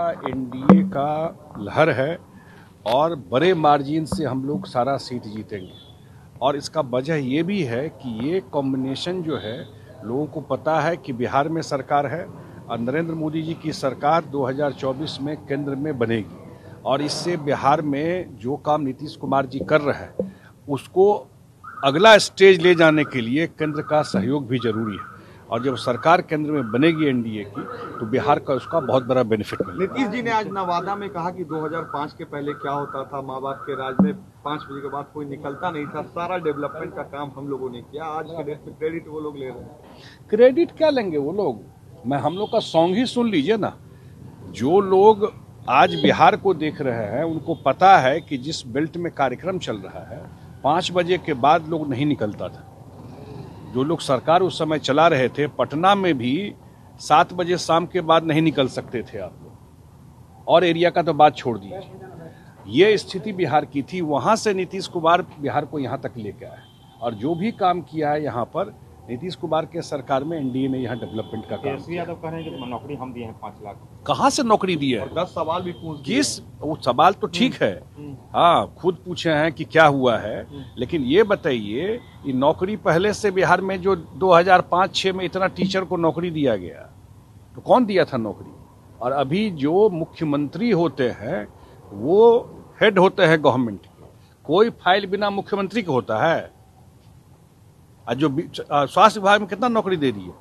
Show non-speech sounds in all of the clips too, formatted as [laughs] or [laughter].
NDA का लहर है और बड़े मार्जिन से हम लोग सारा सीट जीतेंगे। और इसका वजह ये भी है कि ये कॉम्बिनेशन जो है, लोगों को पता है कि बिहार में सरकार है और नरेंद्र मोदी जी की सरकार 2024 में केंद्र में बनेगी। और इससे बिहार में जो काम नीतीश कुमार जी कर रहे हैं, उसको अगला स्टेज ले जाने के लिए केंद्र का सहयोग भी ज़रूरी है। और जब सरकार केंद्र में बनेगी एनडीए की तो बिहार का उसका बहुत बड़ा बेनिफिट मिलेगा। नीतीश जी ने आज नवादा में कहा कि 2005 के पहले क्या होता था माँ बाप के राज में पाँच बजे के बाद कोई निकलता नहीं था सारा डेवलपमेंट का काम हम लोगों ने किया आज के डेट में क्रेडिट वो लोग ले रहे हैं। क्रेडिट क्या लेंगे वो लोग? मैं हम लोग का सॉन्ग ही सुन लीजिए ना। जो लोग आज बिहार को देख रहे हैं उनको पता है कि जिस बेल्ट में कार्यक्रम चल रहा है पाँच बजे के बाद लोग नहीं निकलता था। जो लोग सरकार उस समय चला रहे थे, पटना में भी सात बजे शाम के बाद नहीं निकल सकते थे आप लोग। और एरिया का तो बात छोड़ दीजिए। ये स्थिति बिहार की थी, वहाँ से नीतीश कुमार बिहार को यहाँ तक लेके आए। और जो भी काम किया है यहाँ पर नीतीश कुमार के सरकार में एनडीए ने यहाँ डेवलपमेंट का काम यादव कह रहे हैं कि नौकरी हम दिए हैं पाँच लाख। कहाँ से नौकरी दी है? और दस सवाल भी पूछ किस वो सवाल तो ठीक है। हाँ खुद पूछे हैं कि क्या हुआ है। लेकिन ये बताइए ये नौकरी पहले से बिहार में जो 2005-6 में इतना टीचर को नौकरी दिया गया तो कौन दिया था नौकरी? और अभी जो मुख्यमंत्री होते हैं वो हेड होते हैं गवर्नमेंट के। कोई फ़ाइल बिना मुख्यमंत्री के होता है। और जो स्वास्थ्य विभाग में कितना नौकरी दे दी है?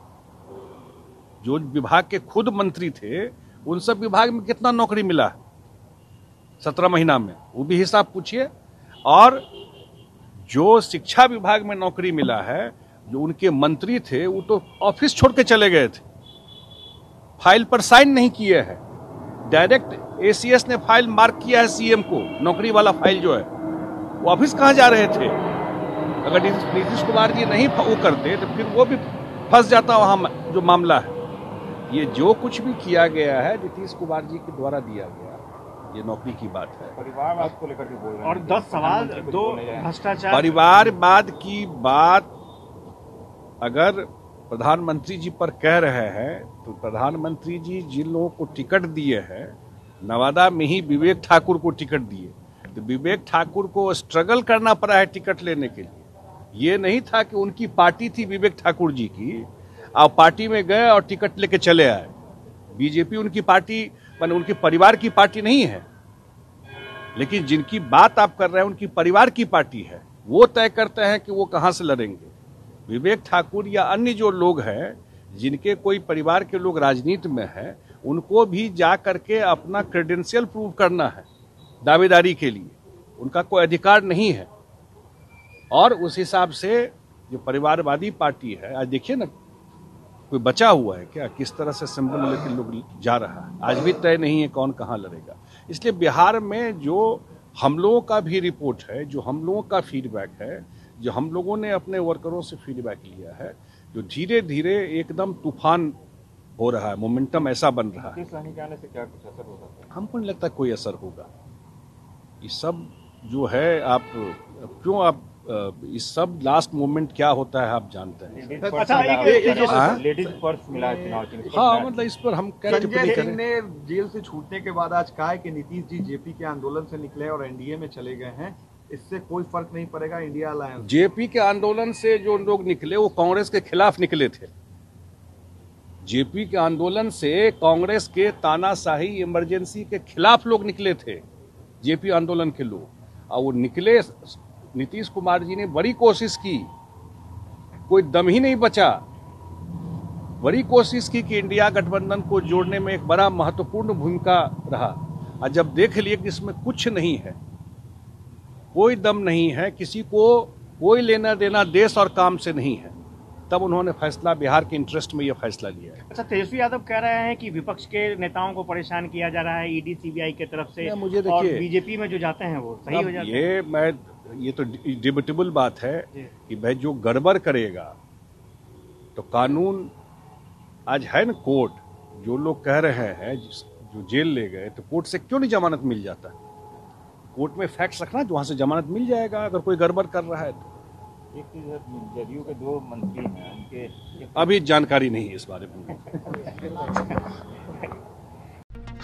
जो विभाग के खुद मंत्री थे, उन सब विभाग में कितना नौकरी मिला है? सत्रह महीना में। वो भी हिसाब पूछिए। और जो शिक्षा विभाग में नौकरी मिला है, जो उनके मंत्री थे, वो तो ऑफ़िस छोड़ के चले गए थे। फ़ाइल पर साइन नहीं किए हैं। डायरेक्ट एसीएस ने फ़ाइल मार्क किया है सीएम को। नौकरी वाला फ़ाइल जो है, वो ऑफ़िस कहाँ जा रहे थे? अगर नीतीश कुमार जी नहीं वो करते तो फिर वो भी फंस जाता वहाँ जो मामला है। ये जो कुछ भी किया गया है नीतीश कुमार जी के द्वारा दिया गया ये नौकरी की बात है। परिवारवाद को लेकर के बोल रहे हैं। और दस सवाल दो। भ्रष्टाचार परिवारवाद की बात अगर प्रधानमंत्री जी पर कह रहे हैं तो प्रधानमंत्री जी जिन लोगों को टिकट दिए हैं नवादा में ही विवेक ठाकुर को टिकट दिए। तो विवेक ठाकुर को स्ट्रगल करना पड़ा है टिकट लेने के लिए। ये नहीं था कि उनकी पार्टी थी विवेक ठाकुर जी की। आप पार्टी में गए और टिकट लेके चले आए। बीजेपी उनकी पार्टी, माने उनके परिवार की पार्टी नहीं है। लेकिन जिनकी बात आप कर रहे हैं, उनकी परिवार की पार्टी है। वो तय करते हैं कि वो कहाँ से लड़ेंगे। विवेक ठाकुर या अन्य जो लोग हैं, जिनके कोई परिवार के लोग राजनीति में हैं, उनको भी जा करके अपना क्रेडेंशियल प्रूव करना है, दावेदारी के लिए। उनका कोई अधिकार नहीं है। और उस हिसाब से जो परिवारवादी पार्टी है आज देखिए ना कोई बचा हुआ है क्या? किस तरह से सिंबल लेकर लोग जा रहा है? आज भी तय नहीं है कौन कहाँ लड़ेगा। इसलिए बिहार में जो हम लोगों का भी रिपोर्ट है जो हम लोगों का फीडबैक है जो हम लोगों ने अपने वर्करों से फीडबैक लिया है जो धीरे धीरे एकदम तूफ़ान हो रहा है मोमेंटम ऐसा बन रहा है। से क्या कुछ असर हो सकता है? हमको नहीं लगता कोई असर होगा। ये सब जो है आप क्यों आप इस सब लास्ट मोमेंट क्या होता है आप जानते हैं। अच्छा, है, हाँ? लेडीज़ पर्स मिला है हाँ मतलब इस पर हम क्या टिप्पणी करें। ने जेल से छूटने के बाद आज कहा है कि नीतीश जी जेपी के आंदोलन से निकले और एनडीए में चले गए हैं। इससे कोई फ़र्क नहीं पड़ेगा इंडिया अलायंस जेपी के आंदोलन से जो लोग निकले वो कांग्रेस के खिलाफ निकले थे। जेपी के आंदोलन से कांग्रेस के तानाशाही इमरजेंसी के खिलाफ लोग निकले थे जेपी आंदोलन के लोग। और वो निकले नीतीश कुमार जी ने बड़ी कोशिश की कोई दम ही नहीं बचा। बड़ी कोशिश की कि इंडिया गठबंधन को जोड़ने में एक बड़ा महत्वपूर्ण भूमिका रहा। और जब देख लिए कि इसमें कुछ नहीं है कोई दम नहीं है किसी को कोई लेना देना देश और काम से नहीं है तब उन्होंने फैसला बिहार के इंटरेस्ट में यह फैसला लिया है। अच्छा तेजस्वी यादव कह रहे हैं कि विपक्ष के नेताओं को परेशान किया जा रहा है ईडी सीबीआई की तरफ़ से मुझे और बीजेपी में जो जाते हैं वो सही हो जाते हैं? ये मैं ये तो डिबेटेबल बात है कि भाई जो गड़बड़ करेगा तो कानून आज है ना कोर्ट जो लोग कह रहे हैं जो जेल ले गए तो कोर्ट से क्यों नहीं जमानत मिल जाता? कोर्ट में फैक्ट्स रखना जो वहाँ से जमानत मिल जाएगा अगर कोई गड़बड़ कर रहा है तो। एक चीज़ है जदयू के दो मंत्री हैं उनके अभी जानकारी नहीं है इस बारे में। [laughs]